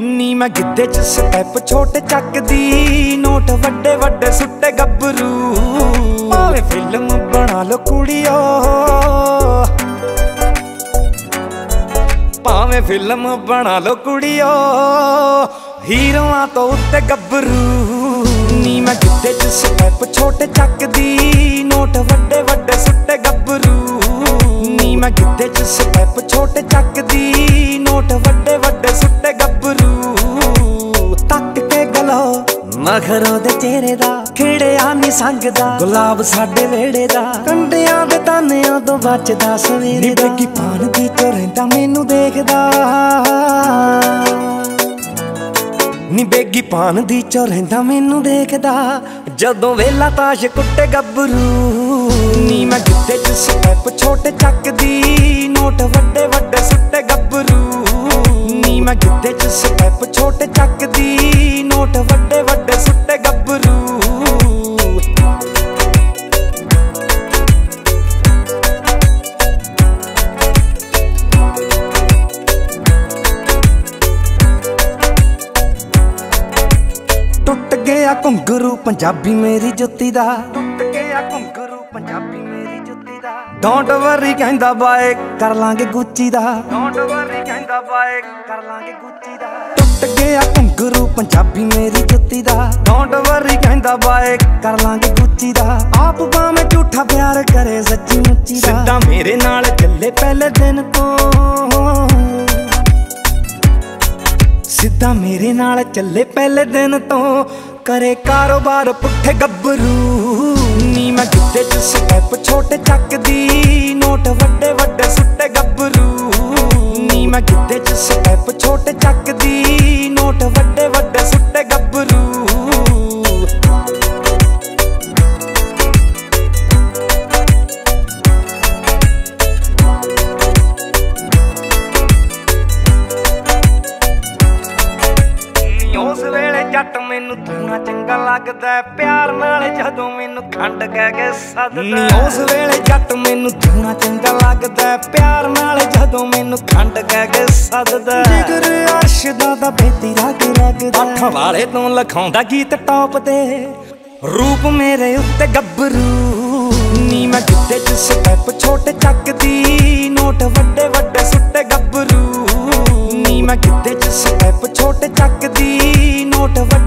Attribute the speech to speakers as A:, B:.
A: ਨੀ ਮੈਂ ਗਿੱਧੇ ਚ ਸਟੈਪ ਛੋਟੇ ਚੱਕਦੀ, ਨੋਟ ਵੱਡੇ ਵੱਡੇ ਸੁੱਟੇ ਗੱਭਰੂ। ਭਾਵੇਂ ਫਿਲਮ ਬਣਾ ਲੋ ਕੁੜੀਓ। ਭਾਵੇਂ ਫਿਲਮ ਬਣਾ ਲੋ ਕੁੜੀਓ। ਹੀਰੋਆਂ ਤੋਂ ਉੱਤੇ ਗੱਭਰੂ। ਨੀ ਮੈਂ ਗਿੱਧੇ ਚ ਸਟੈਪ ਛੋਟੇ ਚੱਕਦੀ, ਨੋਟ ਵੱਡੇ ਮਖਰੋ ਦੇ ਚਿਹਰੇ ਦਾ, ਖਿੜਿਆ ਨੀ ਸੰਗਦਾ। ਗੁਲਾਬ ਸਾਡੇ ਵੇੜੇ ਦਾ, ਕੰਡਿਆਂ ਦੇ ਤਾਨਿਆਂ ਤੋਂ ਬਚਦਾ ਸਵੇਰੇ ਦਾ। ਕੀ ਪਾਣ ਦੀ ਚੋ ਰਹਿੰਦਾ, ਮੈਨੂੰ ਦੇਖਦਾ। ਨੀ ਬੇਗੀ ਪਾਨ ਦੀ ਚੋ ਰਹਿੰਦਾ, ਮੈਨੂੰ ਦੇਖਦਾ। ਜਦੋਂ ਵੇਲਾ ਤਾਸ਼ ਕੁੱਟੇ ਗੱਭਰੂ, ਨੀ ਮੈਂ ਗਿੱਧੇ ਚ ਸਟੈਪ ਛੋਟੇ ਚੱਕਦੀ। ਨੋਟ ਵੱਡੇ ਵੱਡੇ ਸੁੱਟੇ ਗੱਭਰੂ, ਨੀ ਮੈਂ ਗਿੱਧੇ ਚ ਸਟੈਪ ਛੋਟੇ ਚੱਕਦੀ। ਨੋਟ ਵੱਡੇ ਟੁੱਟ ਘੁੰਗਰੂ ਪੰਜਾਬੀ ਮੇਰੀ ਜੁੱਤੀ ਦਾ। ਟੁੱਟ ਗਿਆ ਘੁੰਗਰੂ ਪੰਜਾਬੀ ਮੇਰੀ ਜੁੱਤੀ ਦਾ। ਡੋਂਟ ਵਰੀ ਕਹਿੰਦਾ ਬਾਏ, ਕਰ ਲਾਂਗੇ ਗੁੱਚੀ ਦਾ। ਡੋਂਟ ਵਰੀ ਕਹਿੰਦਾ ਬਾਏ, ਕਰ ਲਾਂਗੇ ਗੁੱਚੀ ਦਾ। ਟੁੱਟ ਗਿਆ ਘੁੰਗਰੂ ਪੰਜਾਬੀ ਮੇਰੀ ਜੁੱਤੀ ਦਾ। ਡੋਂਟ ਵਰੀ ਕਹਿੰਦਾ ਬਾਏ, ਕਰ ਲਾਂਗੇ ਗੁੱਚੀ ਦਾ। ਆਪ ਭਾਵੇਂ ਝੂਠਾ ਪਿਆਰ ਕਰੇ ਸੱਚੀ ਮੁੱਚੀ ਦਾ। ਸਿੱਧਾ ਮੇਰੇ ਨਾਲ ਚੱਲੇ ਪਹਿਲੇ ਦਿਨ ਤੋਂ। ਸਿੱਧਾ ਮੇਰੇ ਨਾਲ ਚੱਲੇ ਪਹਿਲੇ ਦਿਨ ਤੋਂ। ਕਰੇ ਕਾਰੋਬਾਰ ਪੁੱਠੇ ਗੱਭਰੂ। ਨੀ ਮੈਂ ਗਿੱਤੇ ਚ ਸਟੈਪ ਛੋਟੇ ਚੱਕਦੀ, ਨੋਟ ਵੱਡੇ ਵੱਡੇ ਸੁੱਟੇ ਗੱਭਰੂ। ਨੀ ਮੈਂ ਗਿੱਤੇ ਚ ਸਟੈਪ ਛੋਟੇ ਚੱਕਦੀ, ਨੋਟ ਵੱਡੇ ਮੈਨੂੰ ਤੂੰ ਚੰਗਾ ਲੱਗਦਾ ਪਿਆਰ ਨਾਲ ਜਦੋਂ ਮੈਨੂੰ ਖੰਡ ਕਹਿ ਕੇ ਸੱਦਦਾ ਉਸ ਵੇਲੇ ਜੱਟ ਮੈਨੂੰ ਤੂੰ ਚੰਗਾ ਲੱਗਦਾ ਪਿਆਰ ਨਾਲ ਜਦੋਂ ਮੈਨੂੰ ਖੰਡ ਕਹਿ ਕੇ ਸੱਦਦਾ ਜਿਗਰ ਅਰਸ਼ ਦਾ ਦਾ ਬੇਤੀ ਰਗ ਰਗਦਾ ਅੱਠ ਵਾਲੇ ਤੋਂ ਲਖਾਉਂਦਾ ਗੀਤ ਟੌਪ ਤੇ। ਰੂਪ ਮੇਰੇ ਉੱਤੇ ਗੱਭਰੂ। ਨੀ ਮੈਂ ਗਿੱਤੇ ਚ ਸਟੈਪ ਛੋਟੇ ਚੱਕਦੀ। ਨੋਟ ਵੱਡੇ ਵੱਡੇ ਸੁੱਟੇ ਗੱਭਰੂ। ਨੀ ਮੈਂ ਗਿੱਤੇ ਚ ਸਟੈਪ ਛੋਟੇ ਚੱਕਦੀ। ਨੋਟ ਵੱਡੇ